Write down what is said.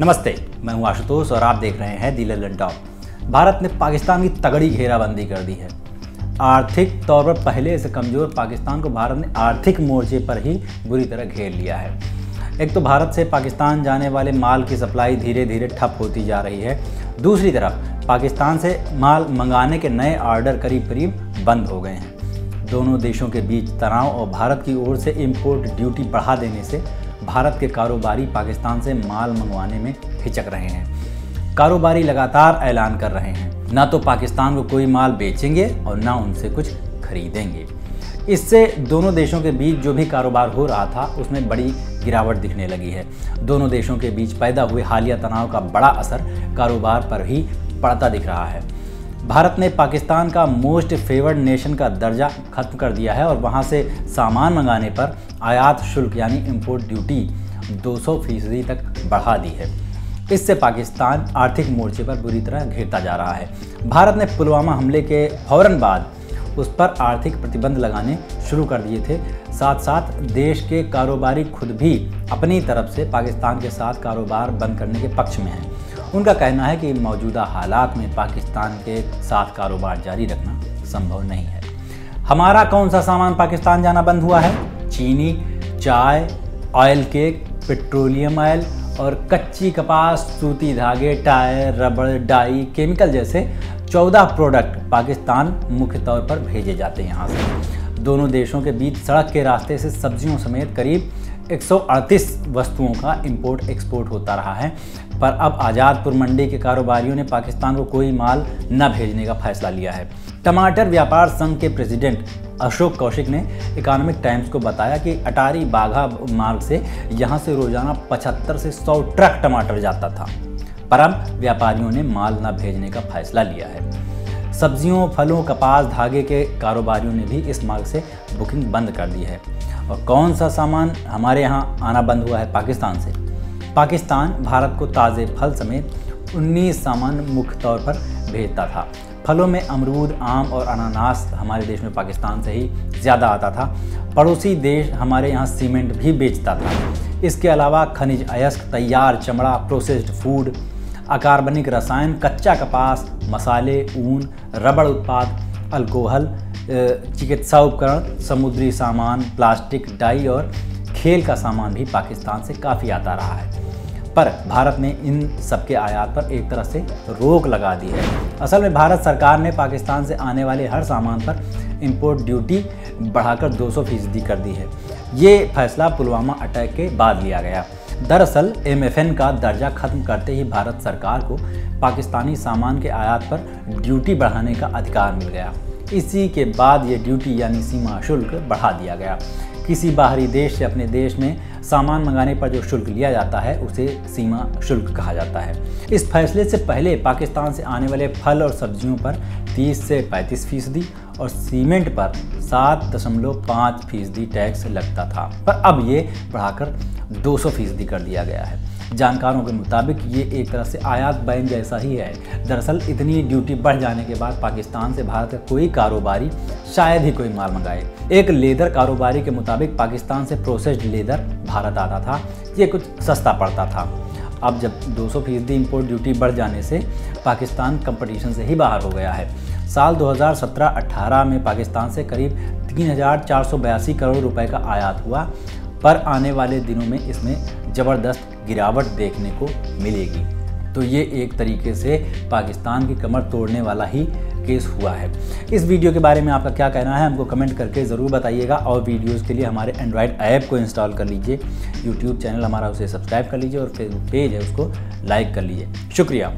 नमस्ते, मैं हूँ आशुतोष और आप देख रहे हैं दी ललन टॉप भारत ने पाकिस्तान की तगड़ी घेराबंदी कर दी है। आर्थिक तौर पर पहले से कमज़ोर पाकिस्तान को भारत ने आर्थिक मोर्चे पर ही बुरी तरह घेर लिया है। एक तो भारत से पाकिस्तान जाने वाले माल की सप्लाई धीरे धीरे ठप होती जा रही है। दूसरी तरफ़, पाकिस्तान से माल मंगाने के नए ऑर्डर करीब करीब बंद हो गए हैं। दोनों देशों के बीच तनाव और भारत की ओर से इम्पोर्ट ड्यूटी बढ़ा देने से भारत के कारोबारी पाकिस्तान से माल मंगवाने में हिचक रहे हैं। कारोबारी लगातार ऐलान कर रहे हैं। ना तो पाकिस्तान को कोई माल बेचेंगे और ना उनसे कुछ खरीदेंगे। इससे दोनों देशों के बीच जो भी कारोबार हो रहा था, उसमें बड़ी गिरावट दिखने लगी है। दोनों देशों के बीच पैदा हुए हालिया तनाव का बड़ा असर कारोबार पर ही पड़ता दिख रहा है। भारत ने पाकिस्तान का मोस्ट फेवर्ड नेशन का दर्जा खत्म कर दिया है और वहाँ से सामान मंगाने पर आयात शुल्क यानी इम्पोर्ट ड्यूटी 200 फ़ीसदी तक बढ़ा दी है। इससे पाकिस्तान आर्थिक मोर्चे पर बुरी तरह घिरता जा रहा है। भारत ने पुलवामा हमले के फ़ौरन बाद उस पर आर्थिक प्रतिबंध लगाने शुरू कर दिए थे। साथ साथ देश के कारोबारी खुद भी अपनी तरफ़ से पाकिस्तान के साथ कारोबार बंद करने के पक्ष में हैं। उनका कहना है कि मौजूदा हालात में पाकिस्तान के साथ कारोबार जारी रखना संभव नहीं है। हमारा कौन सा सामान पाकिस्तान जाना बंद हुआ है? चीनी, चाय ऑयल केक पेट्रोलियम ऑयल और कच्ची कपास, सूती धागे, टायर, रबड़, डाई, केमिकल जैसे 14 प्रोडक्ट पाकिस्तान मुख्य तौर पर भेजे जाते हैं यहाँ से। दोनों देशों के बीच सड़क के रास्ते से सब्जियों समेत करीब 138 वस्तुओं का इंपोर्ट एक्सपोर्ट होता रहा है। पर अब आज़ादपुर मंडी के कारोबारियों ने पाकिस्तान को कोई माल न भेजने का फैसला लिया है। टमाटर व्यापार संघ के प्रेसिडेंट अशोक कौशिक ने इकोनॉमिक टाइम्स को बताया कि अटारी बाघा मार्ग से यहाँ से रोज़ाना 75 से 100 ट्रक टमाटर जाता था। पर अब व्यापारियों ने माल न भेजने का फैसला लिया है। सब्जियों, फलों, कपास, धागे के कारोबारियों ने भी इस मार्ग से बुकिंग बंद कर दी है। और कौन सा सामान हमारे यहाँ आना बंद हुआ है पाकिस्तान से? पाकिस्तान भारत को ताज़े फल समेत 19 सामान मुख्य तौर पर भेजता था। फलों में अमरूद, आम और अनानास हमारे देश में पाकिस्तान से ही ज़्यादा आता था। पड़ोसी देश हमारे यहाँ सीमेंट भी बेचता था। इसके अलावा खनिज अयस्क, तैयार चमड़ा, प्रोसेस्ड फ़ूड, अकार्बनिक रसायन, कच्चा कपास, मसाले, ऊन, रबड़ उत्पाद, अल्कोहल चिकित्सा उपकरण, समुद्री सामान, प्लास्टिक, डाई और खेल का सामान भी पाकिस्तान से काफ़ी आता रहा है। पर भारत ने इन सबके आयात पर एक तरह से रोक लगा दी है। असल में भारत सरकार ने पाकिस्तान से आने वाले हर सामान पर इंपोर्ट ड्यूटी बढ़ाकर 200 फ़ीसदी कर दी है। ये फैसला पुलवामा अटैक के बाद लिया गया। दरअसल एमएफएन का दर्जा खत्म करते ही भारत सरकार को पाकिस्तानी सामान के आयात पर ड्यूटी बढ़ाने का अधिकार मिल गया। इसी के बाद ये ड्यूटी यानी सीमा शुल्क बढ़ा दिया गया। किसी बाहरी देश से अपने देश में सामान मंगाने पर जो शुल्क लिया जाता है, उसे सीमा शुल्क कहा जाता है। इस फैसले से पहले पाकिस्तान से आने वाले फल और सब्जियों पर 30 से 35 फ़ीसदी और सीमेंट पर सात दशमलव पाँच फ़ीसदी टैक्स लगता था। पर अब ये बढ़ाकर 200 फ़ीसदी कर दिया गया है। जानकारों के मुताबिक ये एक तरह से आयात बैन जैसा ही है। दरअसल इतनी ड्यूटी बढ़ जाने के बाद पाकिस्तान से भारत का कोई कारोबारी शायद ही कोई माल मंगाए। एक लेदर कारोबारी के मुताबिक पाकिस्तान से प्रोसेस्ड लेदर भारत आता था। ये कुछ सस्ता पड़ता था। अब जब 200 फ़ीसदी इम्पोर्ट ड्यूटी बढ़ जाने से पाकिस्तान कंपटीशन से ही बाहर हो गया है। साल 2017-18 में पाकिस्तान से करीब तीन हज़ार चार सौ बयासी करोड़ रुपए का आयात हुआ। पर आने वाले दिनों में इसमें ज़बरदस्त गिरावट देखने को मिलेगी। तो ये एक तरीके से पाकिस्तान की कमर तोड़ने वाला ही केस हुआ है। इस वीडियो के बारे में आपका क्या कहना है, हमको कमेंट करके ज़रूर बताइएगा और वीडियोस के लिए हमारे एंड्रॉयड ऐप को इंस्टॉल कर लीजिए यूट्यूब चैनल हमारा उसे सब्सक्राइब कर लीजिए और फेसबुक पेज है उसको लाइक कर लीजिए। शुक्रिया।